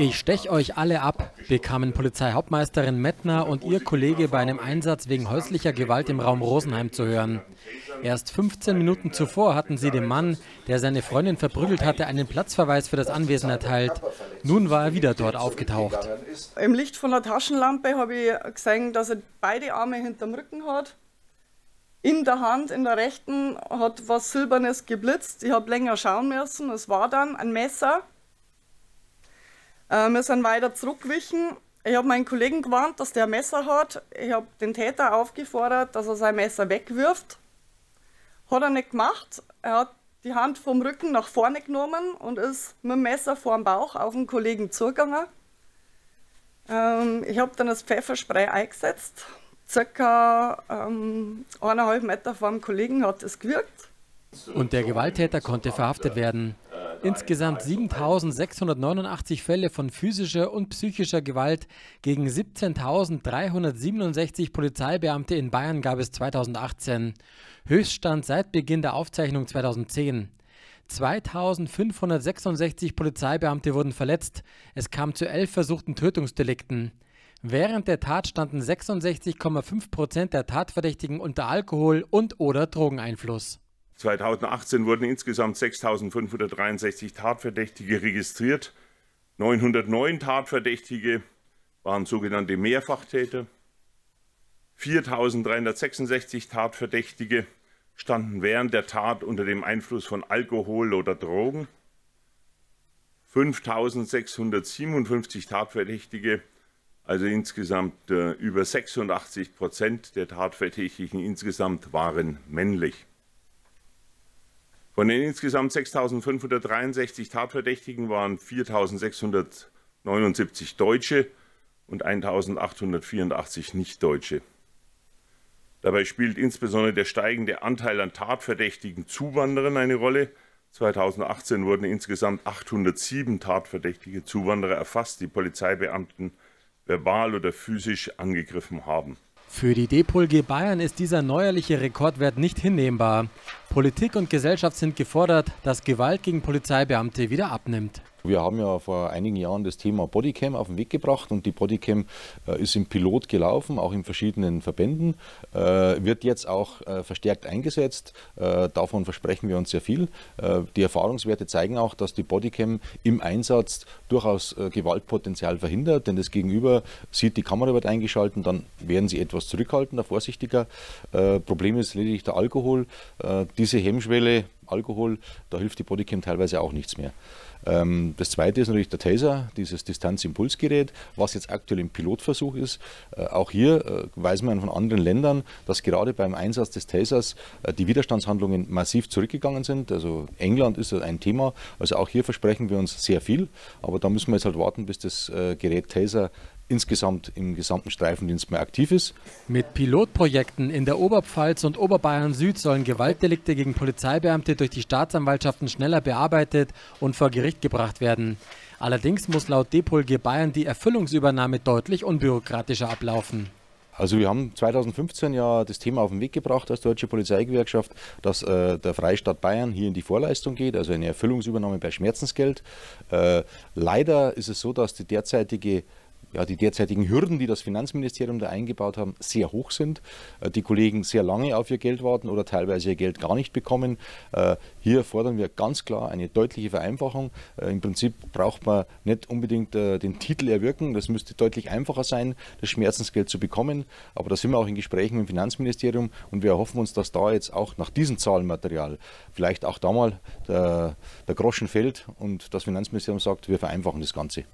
Ich stech euch alle ab, bekamen Polizeihauptmeisterin Mettner und ihr Kollege bei einem Einsatz wegen häuslicher Gewalt im Raum Rosenheim zu hören. Erst 15 Minuten zuvor hatten sie dem Mann, der seine Freundin verprügelt hatte, einen Platzverweis für das Anwesen erteilt. Nun war er wieder dort aufgetaucht. Im Licht von der Taschenlampe habe ich gesehen, dass er beide Arme hinterm Rücken hat. In der Hand, in der rechten, hat was Silbernes geblitzt. Ich habe länger schauen müssen. Es war dann ein Messer. Äh, wir sind weiter zurückgewichen. Ich habe meinen Kollegen gewarnt, dass der ein Messer hat. Ich habe den Täter aufgefordert, dass er sein Messer wegwirft. Hat er nicht gemacht. Er hat die Hand vom Rücken nach vorne genommen und ist mit dem Messer vor dem Bauch auf den Kollegen zugegangen. Ähm, ich habe dann das Pfefferspray eingesetzt. Circa ähm, eineinhalb Meter vor dem Kollegen hat es gewirkt. Und der Gewalttäter konnte verhaftet werden. Insgesamt 7.689 Fälle von physischer und psychischer Gewalt gegen 17.367 Polizeibeamte in Bayern gab es 2018. Höchststand seit Beginn der Aufzeichnung 2010. 2566 Polizeibeamte wurden verletzt. Es kam zu elf versuchten Tötungsdelikten. Während der Tat standen 66,5 Prozent der Tatverdächtigen unter Alkohol- und/oder Drogeneinfluss. 2018 wurden insgesamt 6.563 Tatverdächtige registriert. 909 Tatverdächtige waren sogenannte Mehrfachtäter. 4.366 Tatverdächtige standen während der Tat unter dem Einfluss von Alkohol oder Drogen. 5.657 Tatverdächtige, also insgesamt äh, über 86 Prozent der Tatverdächtigen insgesamt waren männlich. Von den insgesamt 6.563 Tatverdächtigen waren 4.679 Deutsche und 1.884 Nichtdeutsche. Dabei spielt insbesondere der steigende Anteil an tatverdächtigen Zuwanderern eine Rolle. 2018 wurden insgesamt 807 tatverdächtige Zuwanderer erfasst, die Polizeibeamten verbal oder physisch angegriffen haben. Für die DPOLG Bayern ist dieser neuerliche Rekordwert nicht hinnehmbar. Politik und Gesellschaft sind gefordert, dass Gewalt gegen Polizeibeamte wieder abnimmt. Wir haben ja vor einigen Jahren das Thema Bodycam auf den Weg gebracht und die Bodycam äh, ist im Pilot gelaufen, auch in verschiedenen Verbänden, äh, wird jetzt auch äh, verstärkt eingesetzt. Äh, davon versprechen wir uns sehr viel. Äh, die Erfahrungswerte zeigen auch, dass die Bodycam im Einsatz durchaus äh, Gewaltpotenzial verhindert, denn das Gegenüber sieht, die Kamera wird eingeschaltet, dann werden sie etwas zurückhaltender, vorsichtiger. Problem ist lediglich der Alkohol. diese Hemmschwelle Alkohol, da hilft die Bodycam teilweise auch nichts mehr. Ähm, das zweite ist natürlich der Taser, dieses Distanzimpulsgerät, was jetzt aktuell im Pilotversuch ist. Äh, auch hier äh, weiß man von anderen Ländern, dass gerade beim Einsatz des Tasers äh, die Widerstandshandlungen massiv zurückgegangen sind. Also England ist ein Thema. Also auch hier versprechen wir uns sehr viel. Aber da müssen wir jetzt halt warten, bis das Gerät Taser insgesamt im gesamten Streifendienst mehr aktiv ist. Mit Pilotprojekten in der Oberpfalz und Oberbayern Süd sollen Gewaltdelikte gegen Polizeibeamte durch die Staatsanwaltschaften schneller bearbeitet und vor Gericht gebracht werden. Allerdings muss laut Depolge Bayern die Erfüllungsübernahme deutlich unbürokratischer ablaufen. Also wir haben 2015 ja das Thema auf den Weg gebracht als Deutsche Polizeigewerkschaft, dass äh, der Freistaat Bayern hier in die Vorleistung geht, also eine Erfüllungsübernahme bei Schmerzensgeld. Äh, leider ist es so, dass die derzeitige ja, die derzeitigen Hürden, die das Finanzministerium da eingebaut haben, sehr hoch sind. Äh, die Kollegen sehr lange auf ihr Geld warten oder teilweise ihr Geld gar nicht bekommen. Äh, hier fordern wir ganz klar eine deutliche Vereinfachung. Äh, Im Prinzip braucht man nicht unbedingt den Titel erwirken. Das müsste deutlich einfacher sein, das Schmerzensgeld zu bekommen. Aber da sind wir auch in Gesprächen mit dem Finanzministerium und wir erhoffen uns, dass da jetzt auch nach diesem Zahlenmaterial vielleicht auch da mal der, der Groschen fällt und das Finanzministerium sagt, wir vereinfachen das Ganze.